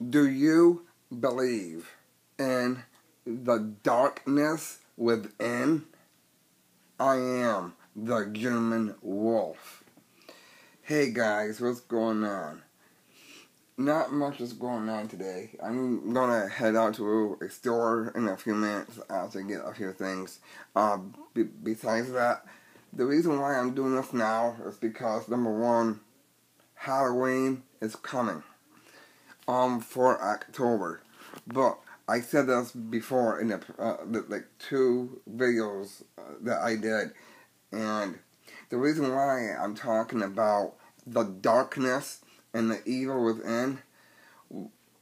Do you believe in the darkness within? I am the German wolf. Hey guys, what's going on? Not much is going on today. I'm gonna head out to a store in a few minutes to get a few things. Uh, besides that, the reason why I'm doing this now is because number one, Halloween is coming. Um, for October, but I said this before in the, uh, like two videos uh, that I did, and the reason why I'm talking about the darkness and the evil within,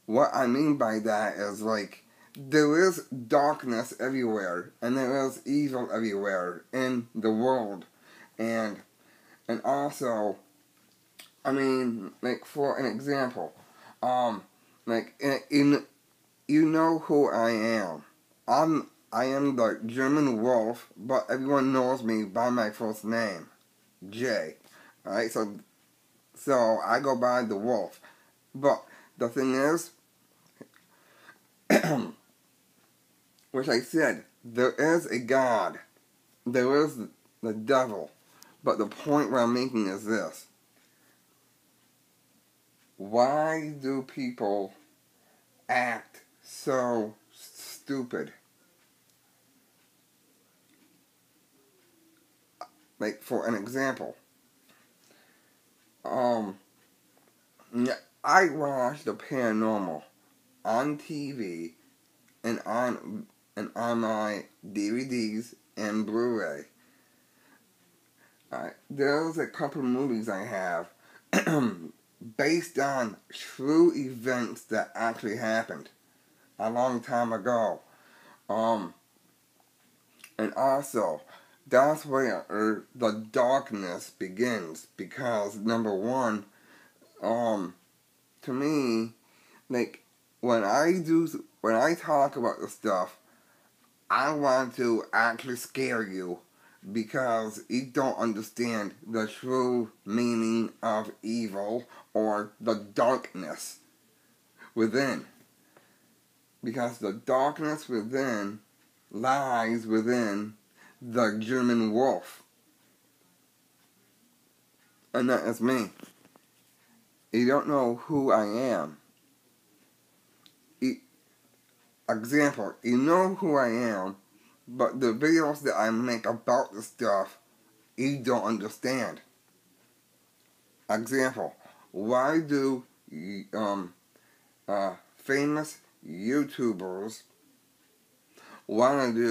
what I mean by that is like there is darkness everywhere and there is evil everywhere in the world. And and also I mean like for an example um like in, you know who I am. I'm I am the German wolf but everyone knows me by my first name Jay. Alright so so I go by the wolf. But the thing is which I said, there is a God, there is the devil, but the point where I'm making is this. Why do people act so stupid? Like, for an example, um, I watched the paranormal on TV and on and on my DVDs and Blu-ray. Uh, there's a couple movies I have based on true events that actually happened a long time ago. Um, and also, that's where uh, the darkness begins because number one, um, to me, like when I do when I talk about the stuff, I want to actually scare you because you don't understand the true meaning of evil or the darkness within. Because the darkness within lies within the German wolf. And that is me. You don't know who I am example, you know who I am, but the videos that I make about the stuff, you don't understand. Example, why do um, uh, famous YouTubers want to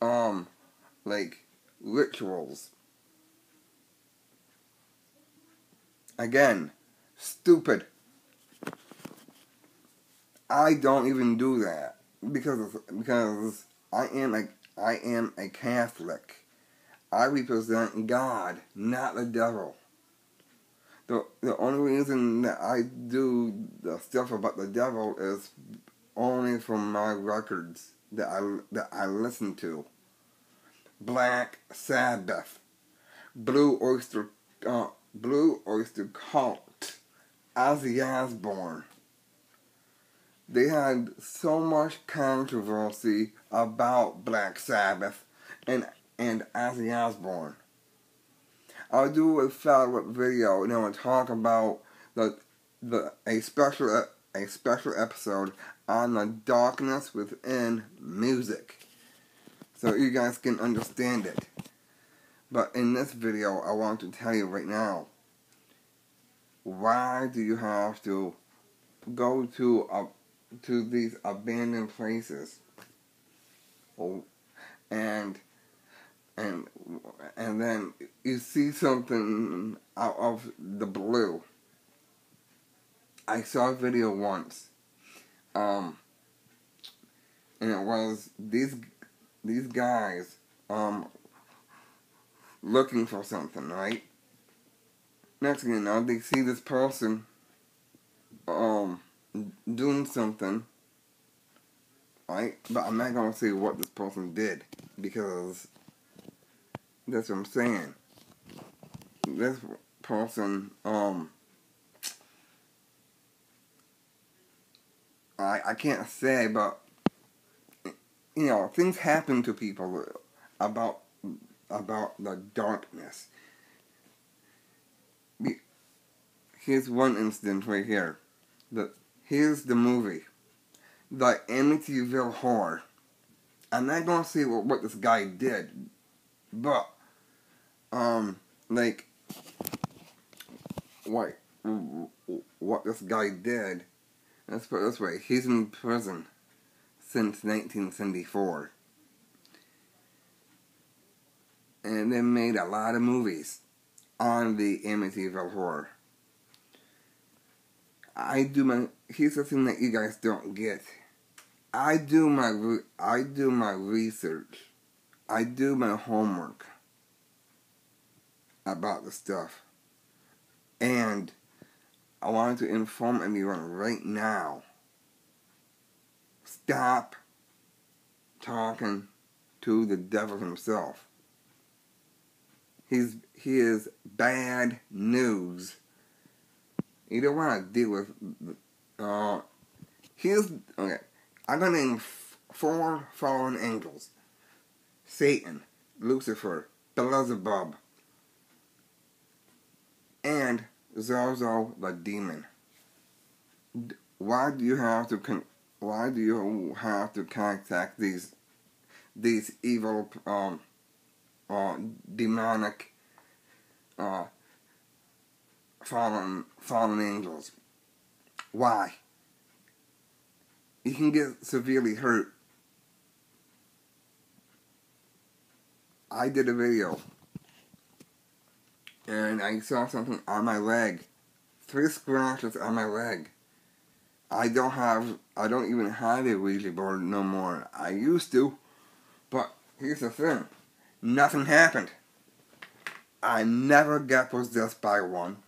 do um, like rituals? Again, stupid. I don't even do that because because I am a I am a Catholic. I represent God, not the devil. The the only reason that I do the stuff about the devil is only from my records that I that I listen to. Black Sabbath, Blue Oyster, uh, Blue Oyster Cult, Ozzy Osbourne they had so much controversy about Black Sabbath and and Ozzy Osbourne. I'll do a follow-up video and I will talk about the the a special a special episode on the darkness within music, so you guys can understand it. But in this video, I want to tell you right now. Why do you have to go to a to these abandoned places. And and and then you see something out of the blue. I saw a video once, um, and it was these these guys um looking for something, right? Next thing you know, they see this person um doing something, right? But I'm not gonna say what this person did because that's what I'm saying. This person, um, I I can't say, but you know things happen to people about about the darkness. Here's one instance right here. The here's the movie, the Amityville Horror. I'm not gonna say what, what this guy did, but um, like what what this guy did. Let's put it this way: he's in prison since 1974, and they made a lot of movies on the Amityville Horror. I do my. Here's the thing that you guys don't get. I do my I do my research. I do my homework about the stuff. And I wanted to inform everyone right now. Stop talking to the devil himself. He's he is bad news. You don't want to deal with. Uh, here's okay. I'm gonna name four fallen angels: Satan, Lucifer, Beelzebub, and Zozo the demon. Why do you have to con- Why do you have to contact these these evil um uh demonic uh fallen fallen angels? Why? You can get severely hurt. I did a video and I saw something on my leg. Three scratches on my leg. I don't have, I don't even have a Ouija board no more. I used to, but here's the thing. Nothing happened. I never got possessed by one.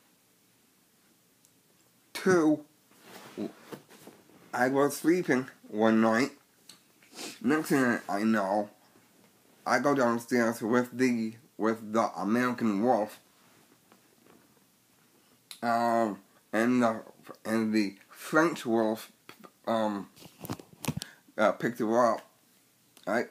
Two, I was sleeping one night. Next thing I know, I go downstairs with the with the American Wolf um, and the and the French wolf um, uh, picked her up, right?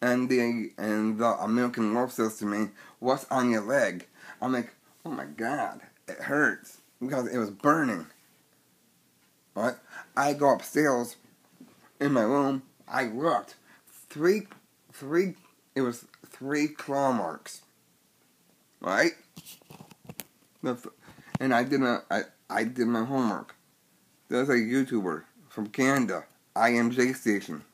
And the and the American wolf says to me, "What's on your leg?" I'm like, "Oh my God, it hurts because it was burning." Right? I go upstairs in my room. I looked, three, three. It was three claw marks. Right? And I did my I, I did my homework. There's a YouTuber from Canada, IMJ Station.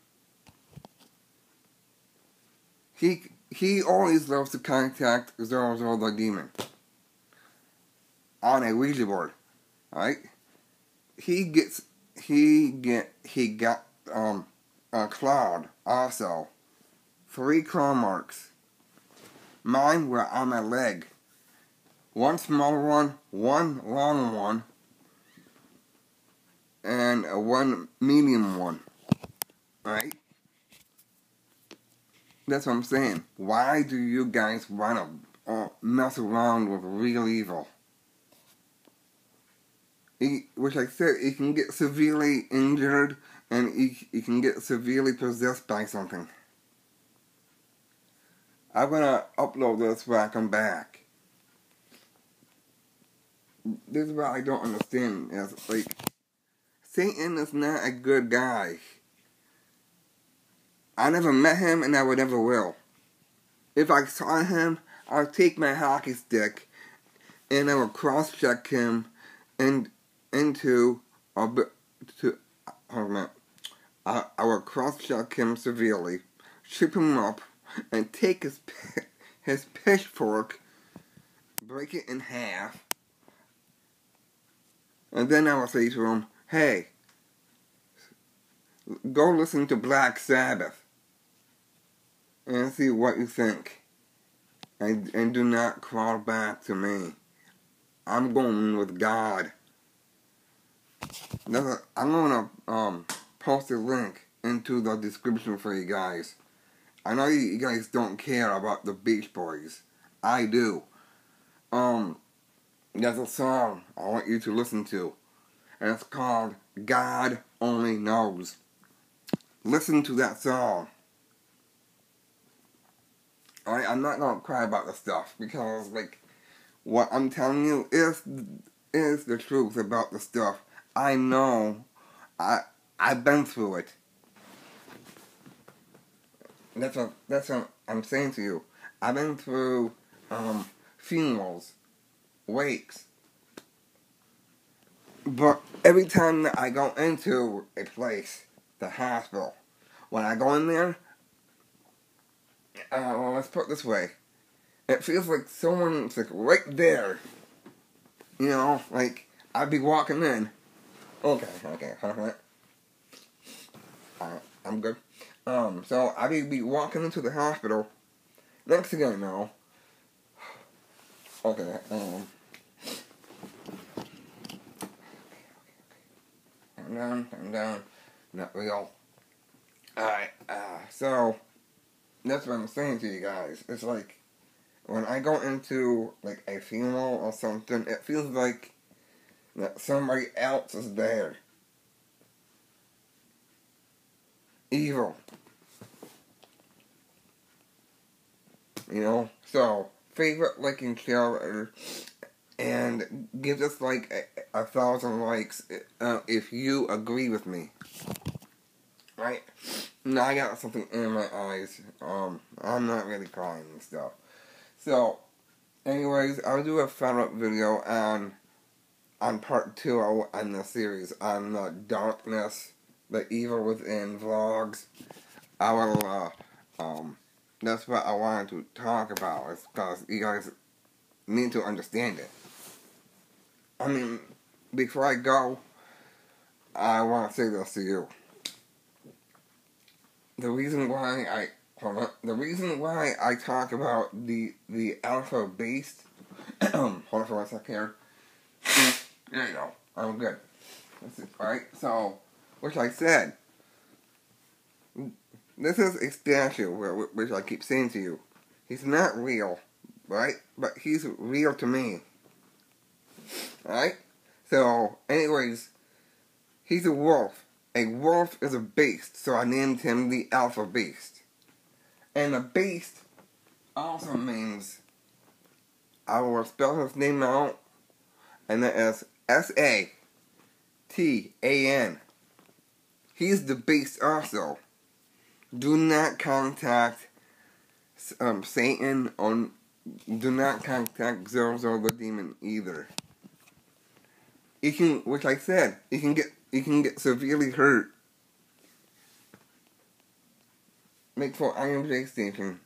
He he always loves to contact Zero Zero the Demon on a Ouija board, right? He gets he get he got um a cloud also, three claw marks. Mine were on my leg one small one, one long one, and one medium one. Right? That's what I'm saying. Why do you guys want to uh, mess around with real evil? Which I said, he can get severely injured and he, can get severely possessed by something. I'm gonna upload this when I come back this is what I don't understand. Is like Satan is not a good guy. I never met him and I would never will. If I saw him, I'll take my hockey stick and I will cross check him and into a bit to hold on I, I will cross check him severely, chip him up, and take his his pitchfork, break it in half, and then I will say to him, hey, go listen to Black Sabbath and see what you think. And, and do not crawl back to me. I'm going with God. A, I'm to um, post a link into the description for you guys. I know you, guys don't care about the Beach Boys. I do. Um, there's a song I want you to listen to, and it's called God only knows. Listen to that song. I'm not gonna cry about the stuff because like what I'm telling you is is the truth about the stuff. I know. I I've been through it. That's what that's what I'm saying to you. I've been through um, funerals, wakes. But every time that I go into a place, the hospital, when I go in there, uh, well, let's put it this way. It feels like someone's like right there. You know, like I'd be walking in. Okay, okay. Alright, I'm good. Um, so I'd be, be walking into the hospital. Next thing I know, okay, um, I'm down, I'm down, not real. Alright, uh, so, that's what I'm saying to you guys. It's like, when I go into, like, a funeral or something, it feels like that somebody else is there. Evil. You know? So, favorite liking share and give us like a, a thousand likes uh, if you agree with me. Right? Now I got something in my eyes. Um, I'm not really crying and stuff. So, anyways, I'll do a follow-up video on on part two on the series on the darkness, the evil within vlogs. I will, uh, um, that's what I wanted to talk about, is because you guys need to understand it. I mean, before I go, I want to say this to you. The reason why I on, the reason why I talk about the the Alpha Beast hold on for one second here. There you go. I'm good. Alright, so, which I said, this is a statue, which I keep saying to you. He's not real, right? But he's real to me. Alright? So, anyways, he's a wolf. A wolf is a beast, so I named him the Alpha Beast. And a beast also means, I will spell his name out, and that is S-A-T-A-N. He's the beast also. Do not contact um, Satan on do not contact Zozo the demon either. He can, which I said, he can get, he can get severely hurt. Make for IMJ Station.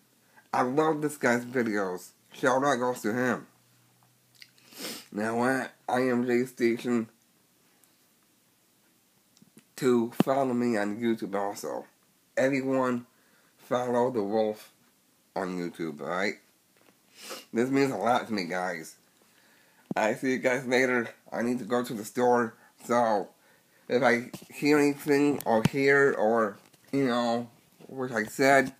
I love this guy's videos. Shout out goes to him. Now at IMJ Station to follow me on YouTube also. Everyone follow the wolf on YouTube, alright? This means a lot to me, guys. I see you guys later. I need to go to the store. So, if I hear anything or hear or, you know, which I said,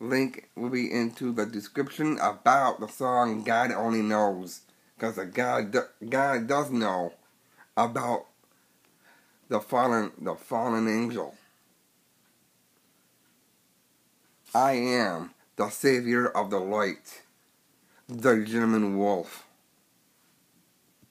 link will be into the description about the song God Only Knows. Because God, God does know about the fallen, the fallen angel. I am the savior of the light the German wolf.